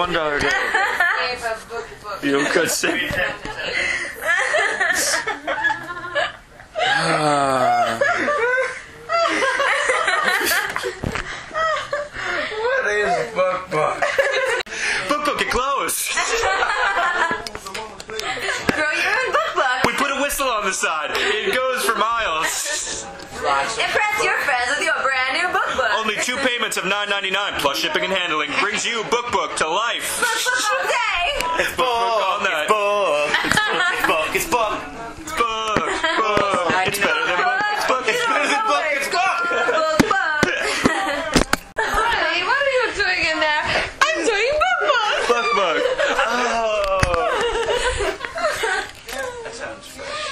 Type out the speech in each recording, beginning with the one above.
one dollar a day. Save a book book. You could say. What is book book? book book, it glows. Grow your own book book. We put a whistle on the side. It goes for miles. Impress your your brand new Two payments of $9.99 plus shipping and handling brings you BookBook book to life. Book book all day. Book book all night. Book. It's book. It's book. It's book. Book. It's better than book. It's book. You don't know book. it. It's book. Book book. Honey, what are you doing in there? I'm doing book book. Book book. Oh. That sounds fresh.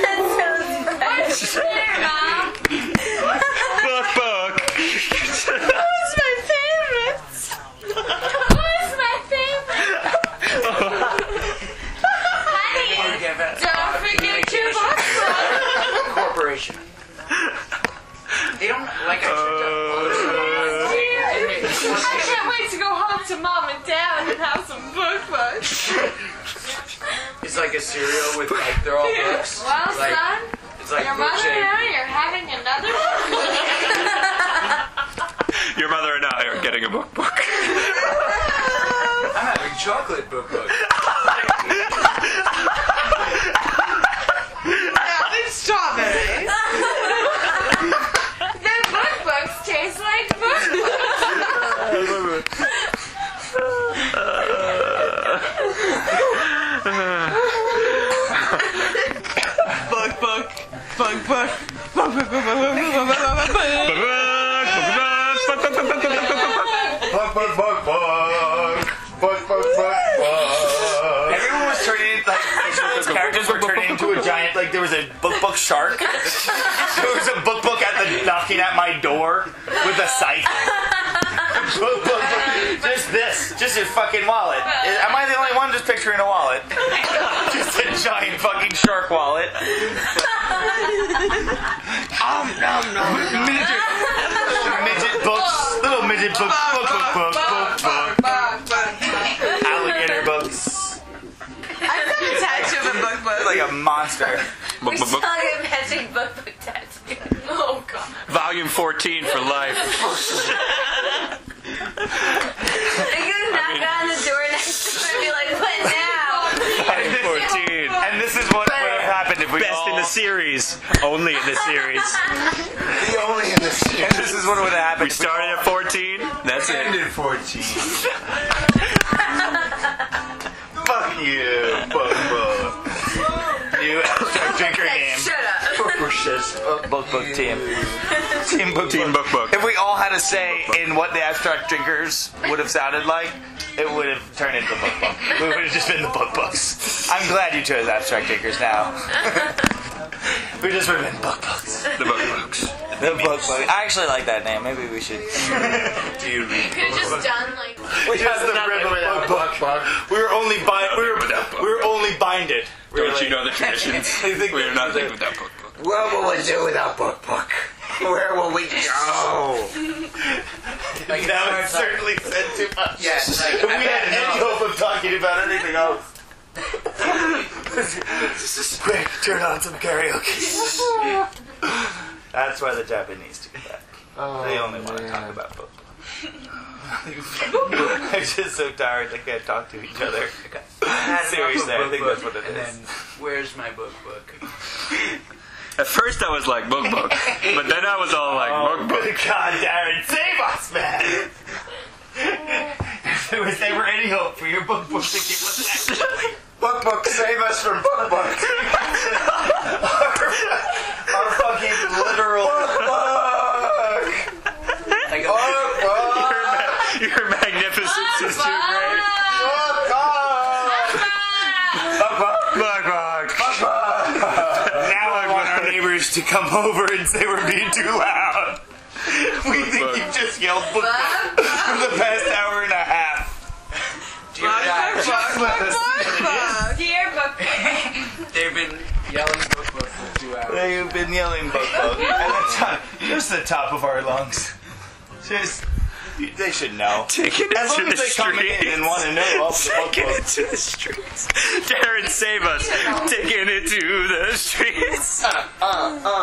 That sounds fresh. Here, Mom. Book book. Who's my favorite? Who's my favorite? Honey, Give it. don't forget your book book. Corporation. They don't like I uh, I can't wait to go home to mom and dad and have some book book. It's like a cereal with like they're all books. Well, like, son, It's like your mother shape. and I are having another book book. Your mother and I are getting a book book. I'm having chocolate book book. Everyone was turning like characters were turning into a giant like there was a book book shark. there was a book book at the knocking at my door with a scythe. Just this, just a fucking wallet. Am I the only one just picturing a wallet? Just giant fucking shark wallet. um, nom, nom, midget, midget books, little midget books, book, book, book, book, book, alligator books. I've got a tattoo of a book book. like a monster. Book We book still book. get matching book book tattoo. Oh god. Volume 14 for life. Are you knock on the door next to him and be like, what now? Volume 14. And this is what would have happened if we Best all, in the series. Only in the series. The only in this And this is what would have happened. We started at 14. That's it. ended 14. Fuck you, Pushes up. Book Book Team. Team Book Team Book Book. If we all had a say in what the abstract drinkers would have sounded like, it would have turned into Book Book. We would have just been the Book Books. I'm glad you chose abstract drinkers now. we just would have been Book Books. The book books. The Book Book. I actually like that name. Maybe we should. Do you read? Could have just done like We just the ribbon Book Book. We were only bind. We were we were only binded. Don't you know the traditions? I think We are nothing without book book. What will we do without Book Book? Where will we go? Like that would certainly said too much. Yes, like, If we had any hope of talking about anything else. Quick, turn on some karaoke. That's why the Japanese do that. Oh, they only want to talk about football. I'm just so tired they can't talk to each other. Seriously, I think that's what it and is. then, where's my book book? At first I was like book book, but then I was all like oh, book book. Good God, Darin, save us, man! if there was ever any hope for your book book to give us that. Book Book, save us from Book Book. Our fucking literal Like, Book Book. Oh, your magnificence is too great. Book Book. Book book. Now I want our neighbors to come over and say we're being too loud. We think book. you've just yelled book Book book for the past hour and a half. dear God, Just let us- Dear book book. they've been yelling book book for two hours. They've been yelling book book at the top, just the top of our lungs. Just They should know. Taking it As to long the as they come streets. in and want to know. of the book Taking it to the streets. Darin, save us. Taking it to the streets. And a